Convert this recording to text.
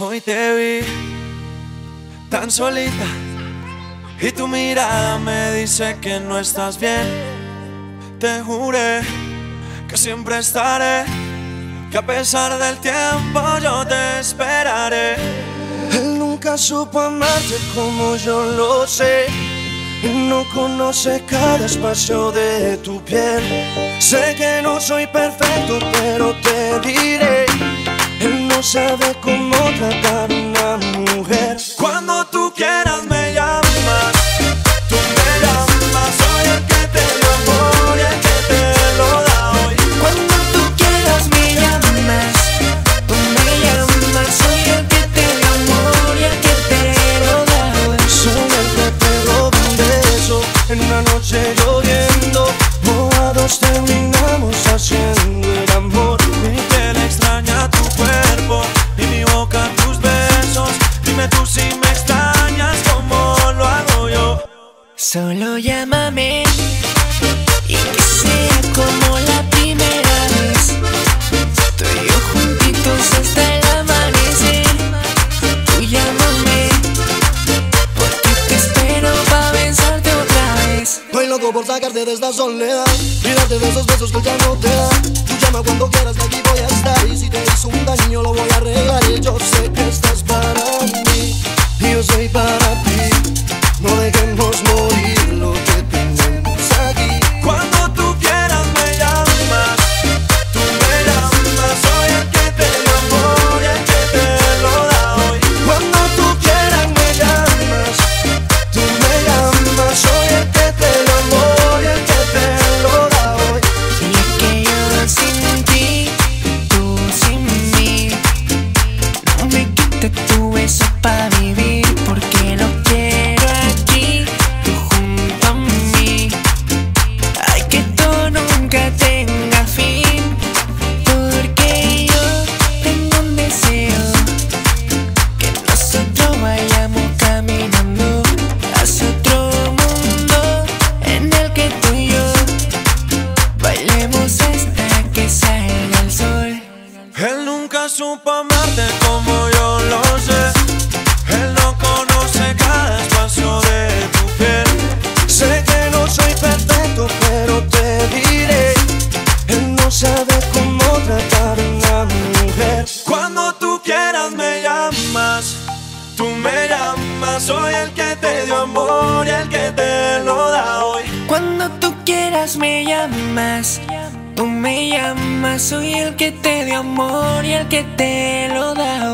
Hoy te vi tan solita y tu mirada me dice que no estás bien. Te juré que siempre estaré, que a pesar del tiempo yo te esperaré. Él nunca supo amarte como yo lo sé. Él no conoce cada espacio de tu piel. Sé que no soy perfecto, pero te diré. Él no sabe cómo tratar una mujer. Cuando tú quieras me llamas, tú me llamas, soy el que te y el que te lo da hoy. Cuando tú quieras me llamas, tú me llamas, soy el que te y el que te lo da hoy. Soy el que te roba un beso en una noche lloviendo. Mojados terminamos haciendo Solo llámame y que sea como la primera vez. Tú yo juntitos hasta el amanecer. Tú llámame porque te espero para besarte otra vez. Estoy loco por sacarte de esta soledad y de esos besos que ya no te da. Tú llama cuando quieras que aquí voy a estar y si te hizo un daño lo voy a arreglar. Y yo sé que estás para mí y yo soy para nunca supo amarte como yo lo sé. Él no conoce cada espacio de tu piel. Sé que no soy perfecto, pero te diré. Él no sabe cómo tratar una mujer. Cuando tú quieras me llamas, tú me llamas, soy el que te dio amor y el que te lo da hoy. Cuando tú quieras me llamas, Tú me llamas, soy el que te dio amor y el que te lo da.